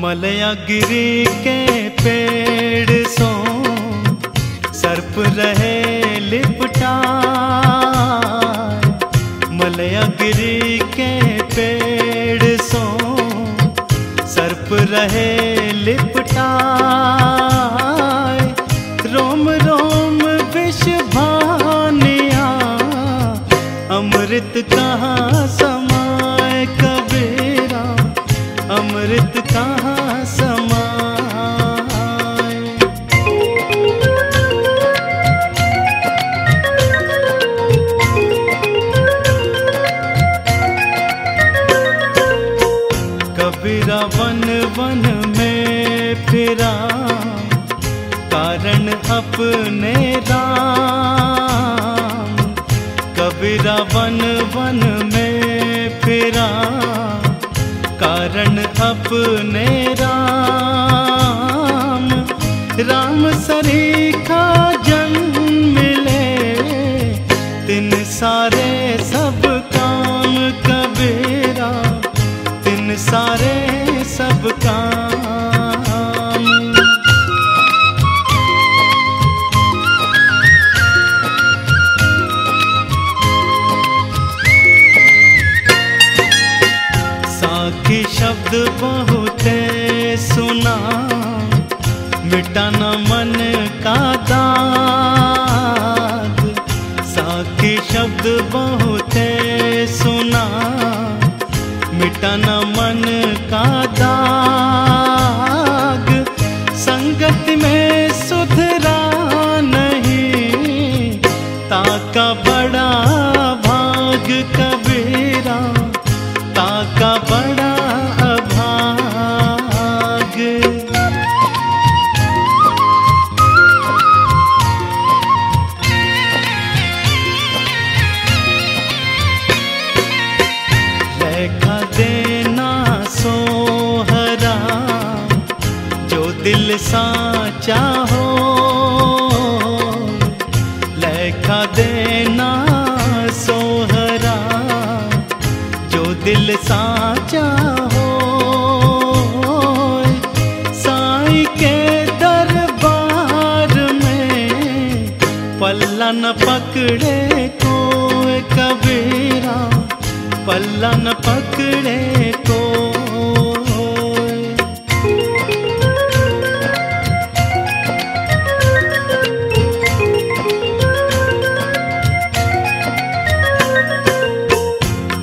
मलया गिरी के पेड़ सो, सर्प रहे लिपटा मलया गिरी के पेड़ सो, सर्प रहे लिपटा कबीरा वन वन में फिरा। कारण अपने राम। कबीरा वन वन में फिरा। कारण अपने राम। राम सरी का जन्म मिले। तिन सारे बहुते सुना मिटन मन का दाग। साखी शब्द बहुते सुना मिटन मन पल्ला न पकड़े कोई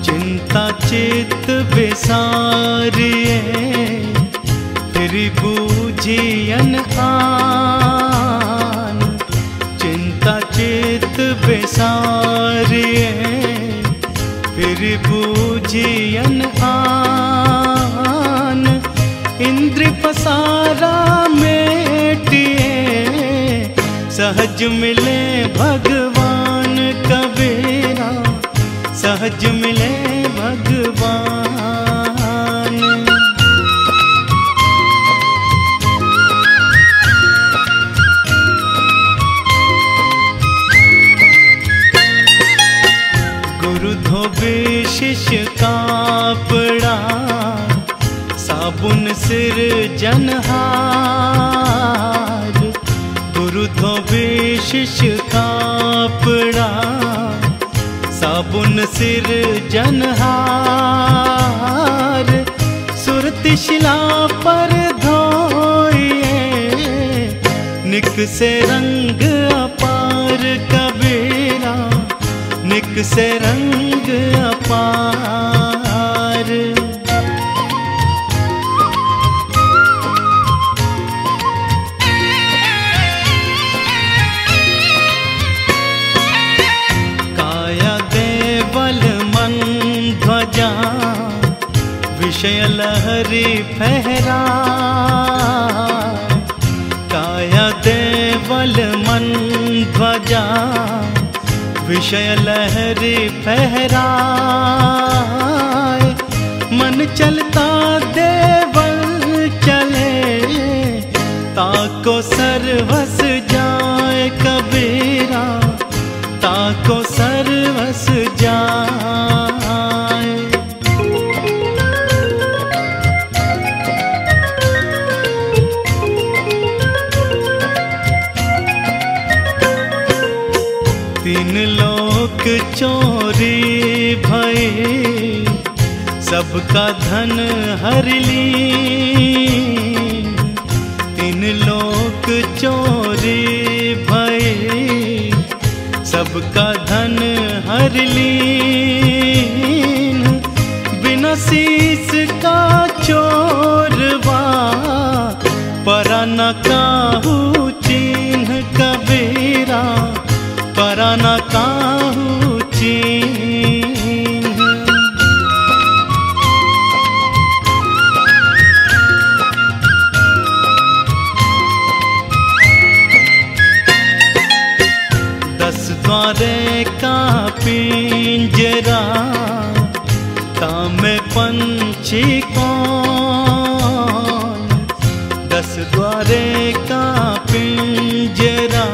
चिंता चित विसारिए त्रिभुजियन आन। चिंता चित विसारिए फिर बूझियन आन इंद्र पसारा मेटिए। सहज मिले भगवान कबीरा सहज मिले भगवान जनहार गुरु धोबे शिष्य कापड़ा, साबुन सिर जनहार, सुरति शिला पर धोइए, निक से रंग अपार कबीरा, निक से रंग अपार। विषय लहरी फहरा। काया देवल मन ध्वजा विषय लहरी फहराए सबका धन हर ली। तीन लोक चोरी भय सबका धन हर लीन बिना शीस का चोरवा परा न काहू चिन्ह कबीरा। न काहू पिंजरा ताम पंछी कौन? दस द्वारे का पिंजरा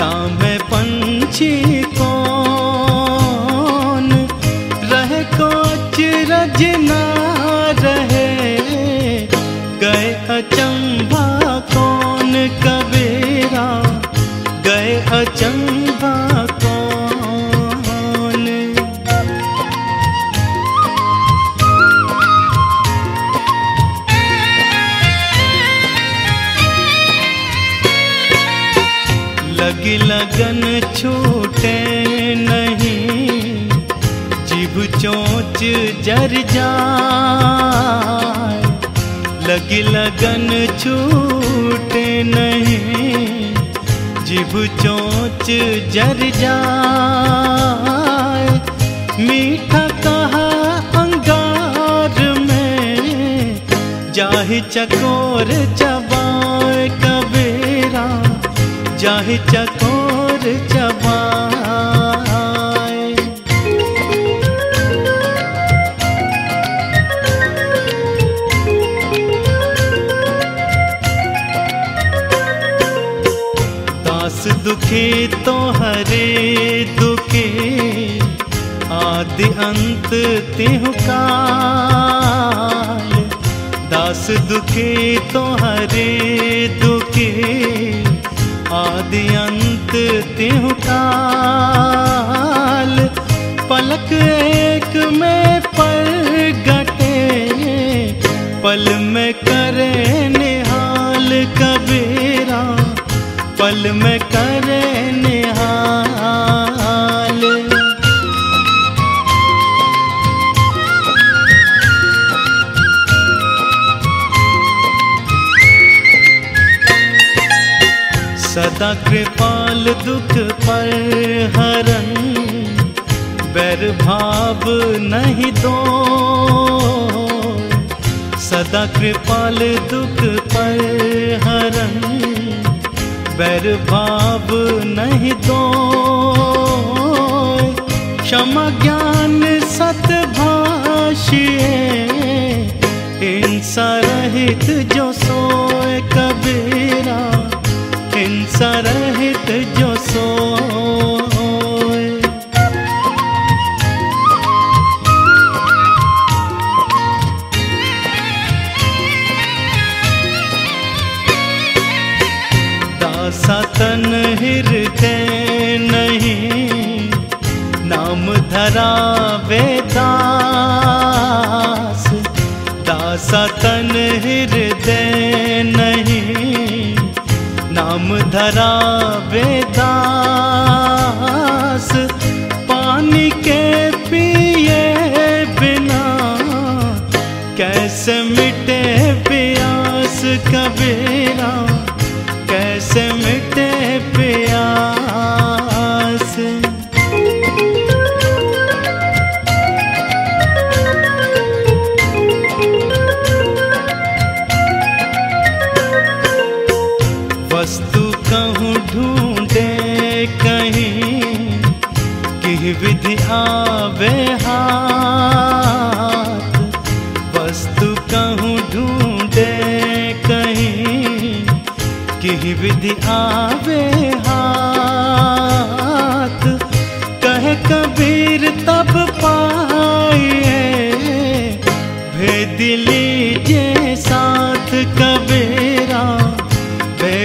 ताम पंछी कौन? रहे कोच रजना रहे, गए अचंभा कौन कबीरा? गए अचंभा चोच जर जाए, लगी लगन छूटे नहीं जीव चोच जर जाए। मीठा कहा अंगार में, जाहि चकोर चबाए कबेरा, जाहि चकोर चबाए दुखी तो हरे दुखी, आदि अंत तिहु काल। दास दुखी तो हरे दुखी, आदि अंत तिहु काल। पलक एक में पर गटे पल में करे निहाल कबीरा। पल में करे निहाल। सदा कृपाल दुख पर हरन बैर भाव नहीं दो। सदा कृपाल दुख पर हरन बैर भाव नहीं दो क्षमा ज्ञान सत भाषिए हिंसा रहित जो सोए कबीरा, हिंसा रहित जो सोए धरा बेदास दासा तन हृदय नहीं नाम धरा वेदास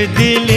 भेद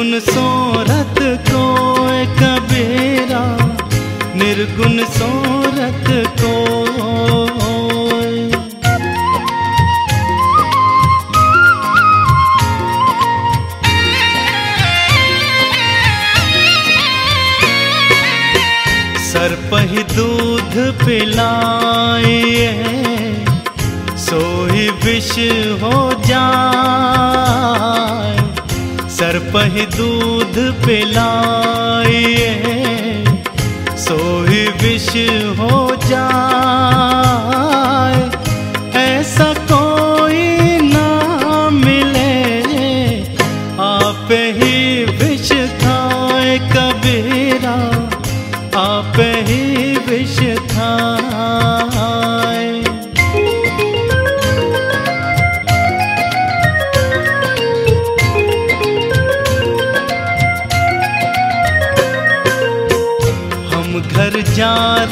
निर्गुण सोरत को कबीरा। निर्गुण सोरत को सर्पहि दूध पिलाए सोही विष हो जाए सर्पहि दूध पिलाए सोही विष हो जाए।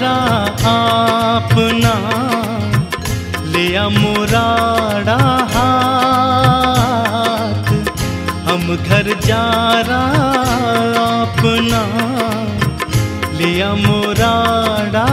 रहा अपना लिया मुराड़ा हाथ। हम घर जा रहा अपना लिया मुराड़ा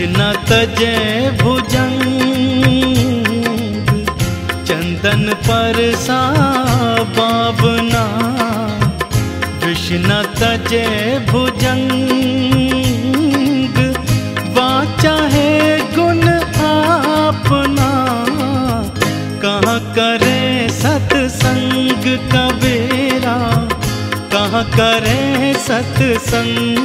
विष्ण तजे भुजंग, चंदन पर साबाबना विष्ण तजे भुजंग, वाचा है गुण आपना। कहाँ करे सत्संग कबीरा, कहाँ करे सत्संग?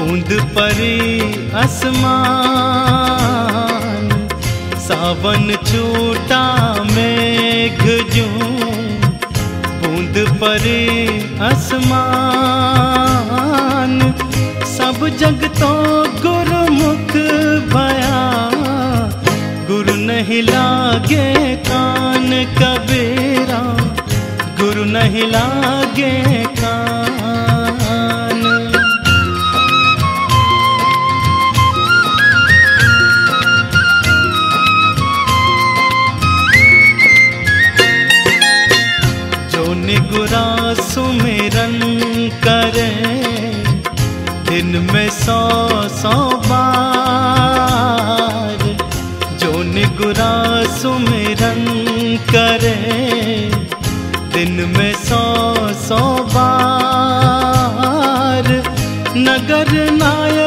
बूंद परी आसमान, सावन छूटा मेघ जो। बूंद परी आसमान, सब जग तो गुरुमुख भया। गुरु नहीं लागे कान कबेरा, गुरु नहीं लागे निगुरा सुमिरन करे। दिन में सौ सौ बार जो निगुरा सुमिरन करे। दिन में सौ सौ बार नगर नायका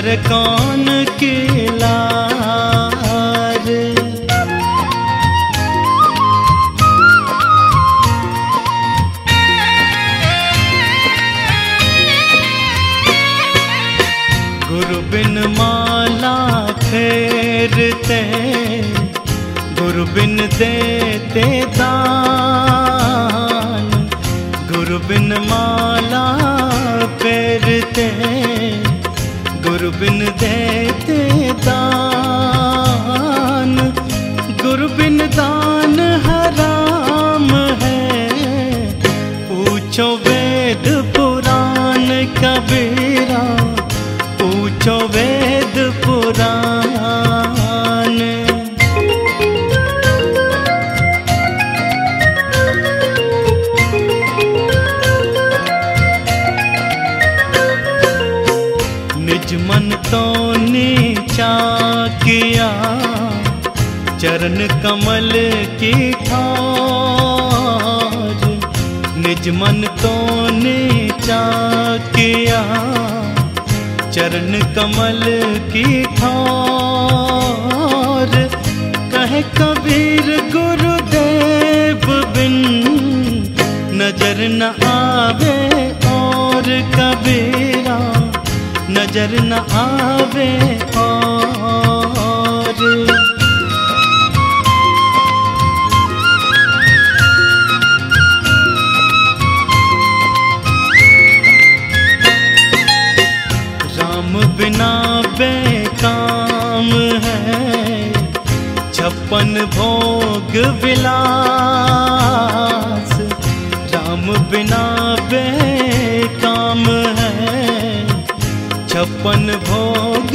जर कौन की लार गुरु बिन माला फेरते, गुरु बिन देते दान। गुरु बिन माला फेरते गुरु बिन देते दान। गुरबिन दान हराम है। पूछो वेद पुराण कबीरा। पूछो वेद पुराण चरण कमल की ठार निज मन तो नीचा किया चरण कमल की ठार कहे कबीर गुरुदेव बिन, नज़र न आवे और कबीरा। नज़र न आवे और छप्पन भोग विलास राम बिना बेकाम है। छप्पन भोग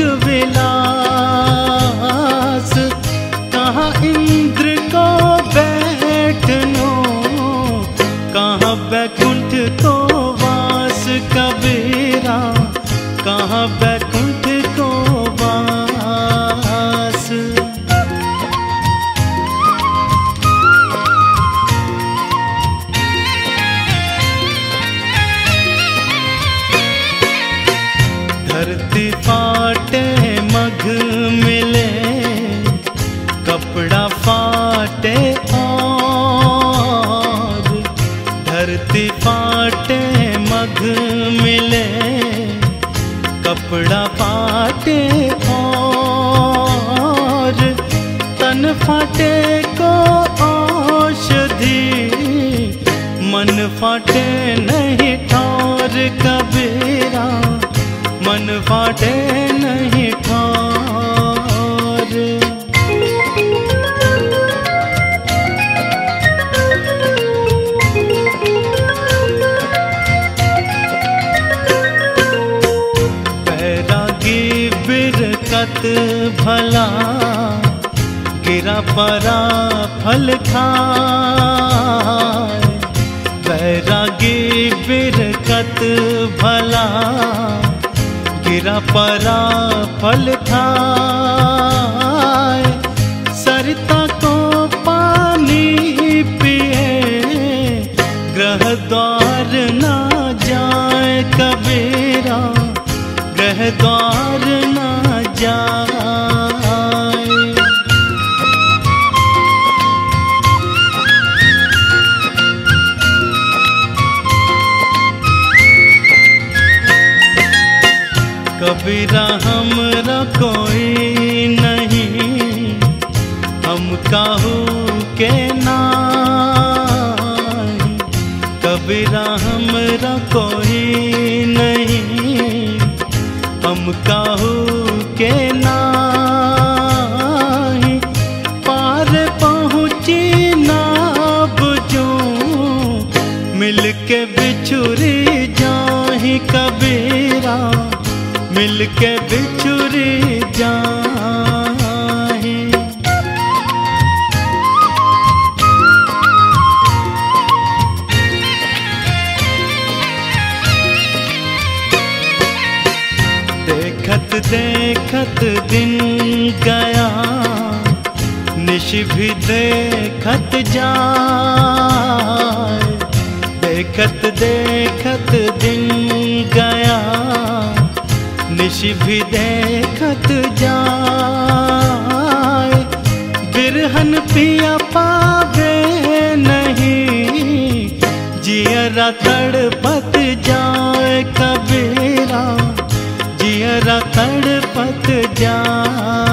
फाटे नहीं ठौर कबीरा। मन फाटे नहीं ठौर। बैरागी बिरकत भला, गिरा परा फल खाए परा फल खाए निश भी देखत जाए। देखत देखत दिन गया। निश भी देखत जाए। बिरहन पिया पावे नहीं। जियरा तड़पत जाए कबीरा। जिया जरा तड़पत जाए।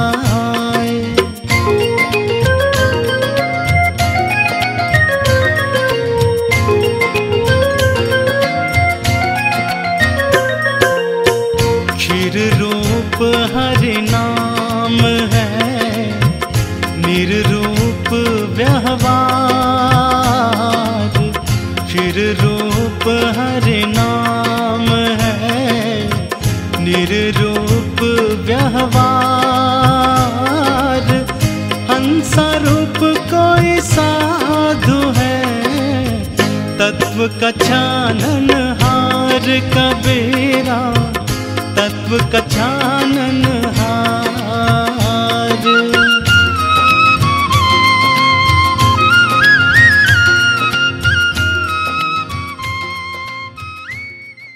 का चानन हार कबेरा तत्व का चानन हार।